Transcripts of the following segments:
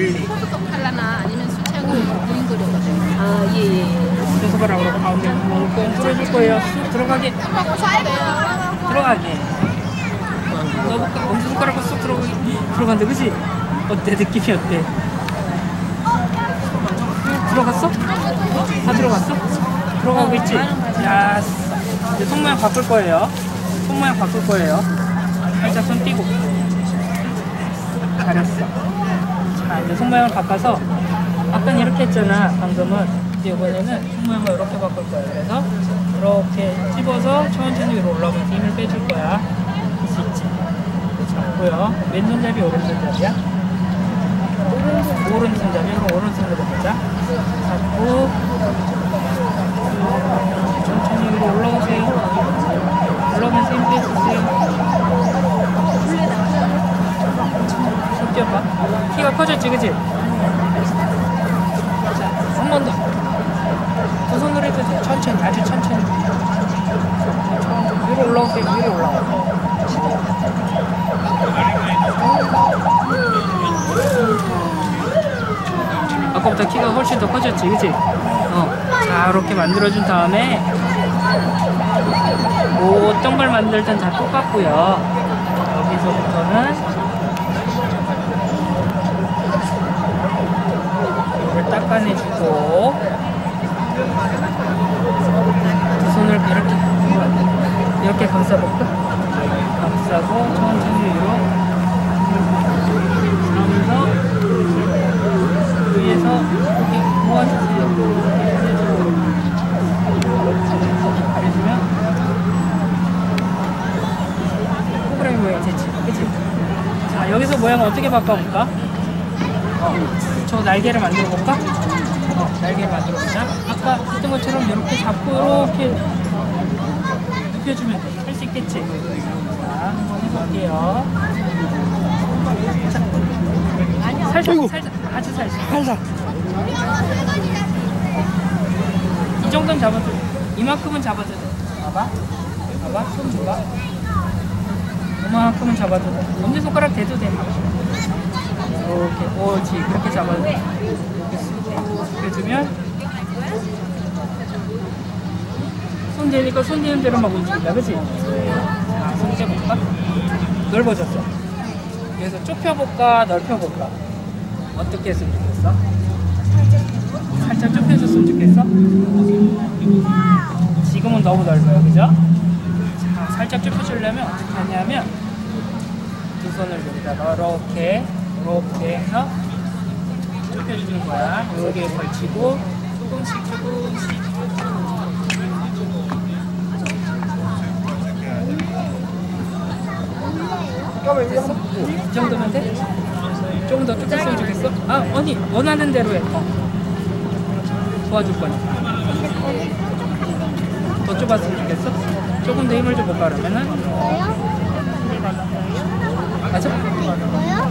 멀리. 할라나 아니면 수채고 무인 거리거든. 아, 예, 예. 두 손가락으로 가운데 꽁꽁 풀어줄 거예요. 쑥 들어가게. 들어가게. 넣어볼까? 엄지 손가락으로 쑥 들어가, 들어간다, 그지? 어때? 느낌이 어때? 들어갔어? 다 들어갔어? 들어가고 있지? 야, 이제 손 모양 바꿀 거예요. 손 모양 바꿀 거예요. 살짝 손 띄고. 가렸어. 자, 이제 손 모양을 바꿔서 아까는 이렇게 했잖아. 방금은. 이제 이번에는 손 모양을 이렇게 바꿀 거예요. 그래서 이렇게 찝어서 천천히 위로 올라오면서 힘을 빼줄 거야. 할수 있지. 잡고요. 왼손잡이 오른손잡이야? 오른손잡이. 잡고 천천히 위로 올라오세요. 올라오면서 힘 빼주세요. 손 띄워봐. 키가 커졌지, 그치? 자, 한번 더. 두 손으로 해도 돼. 천천히, 아주 천천히. 위로 올라오세요, 위로 올라와. 아까보다 키가 훨씬 더 커졌지, 그치? 어. 자, 이렇게 만들어준 다음에 뭐 어떤 걸 만들든 다 똑같고요. 여기서부터는 두 손을 이렇게 이렇게 감싸볼까? 감싸고 천천히 위로 그러면서 위에서 이렇게 모아주세요. 가려주면 동그라미 모양 됐지? 그치? 자, 여기서 모양을 어떻게 바꿔볼까? 어, 저 날개를 만들어 볼까? 어, 날개를 만들어 보자. 아까 했던 것처럼 이렇게 잡고 이렇게 눕혀주면 돼. 할 수 있겠지? 자, 한번 해볼게요. 자, 살짝, 아이고. 살짝, 아주 살짝. 살살. 이 정도는 잡아도 돼. 이만큼은 잡아도 돼. 봐봐. 봐봐. 손 줘봐. 이만큼은 잡아도 돼. 엄지손가락 대도 돼. 이렇게. 옳지. 그렇게. 이렇게 해주면 손 대니까 손 대는 대로 막 움직인다. 그치? 자, 손 대볼까? 넓어졌어. 그래서 좁혀볼까? 넓혀볼까? 어떻게 했으면 좋겠어? 살짝 좁혀줬으면 좋겠어? 지금은 너무 넓어요, 그죠? 자, 살짝 좁혀주려면 어떻게 하냐면 두 손을 여기다가 이렇게 이렇게 해서 좁혀주는 거야. 여기에 걸치고 조금씩 조금씩? 이 정도면 돼? 조금 더 좁혔으면 좋겠어? 아, 언니 원하는 대로 해. 어. 도와줄 거니까. 더 좁았으면 좋겠어? 조금 더 힘을 줘볼까 그러면은? 맞아?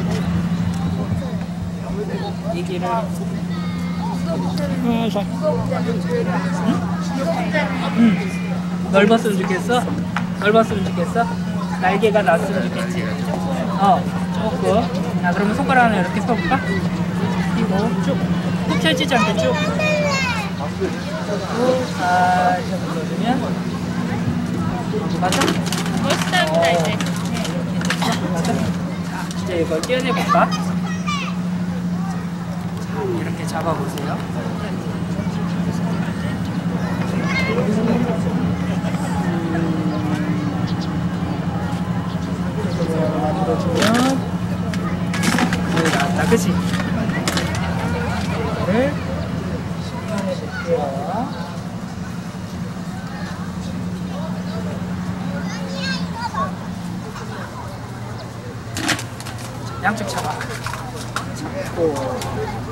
얘기를 살살. 응. 넓었으면 좋겠어? 넓었으면 좋겠어? 날개가 났으면 좋겠지? 어, 조금. 자, 그러면 손가락 하나 이렇게 펴볼까? 그리고 쭉. 푹 펴지지 않게 쭉. 그리고 살짝 눌러주면. 맞아? 멋있답니다 이제. 맞아? 자, 이제 이걸 떼어내볼까? 잡아보세요. 그치? 떼어내볼게요. 양쪽 잡아. 잡고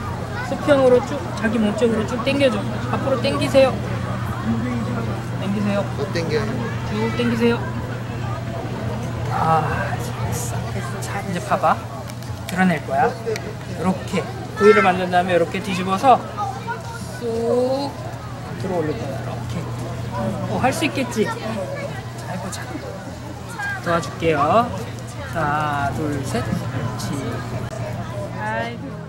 수평으로 쭉 자기 몸 쪽으로 쭉 당겨줘. 앞으로 당기세요. 당기세요. 또 땡겨. 쭉 당기세요. 아. 자, 이제 봐봐. 드러낼 거야. 이렇게 부위를 만든 다음에 이렇게 뒤집어서 쑥 들어 올릴 거야. 이렇게. 어, 할 수 있겠지? 자, 해보자. 도와줄게요. 하나, 둘, 셋. 그렇지. 아이고.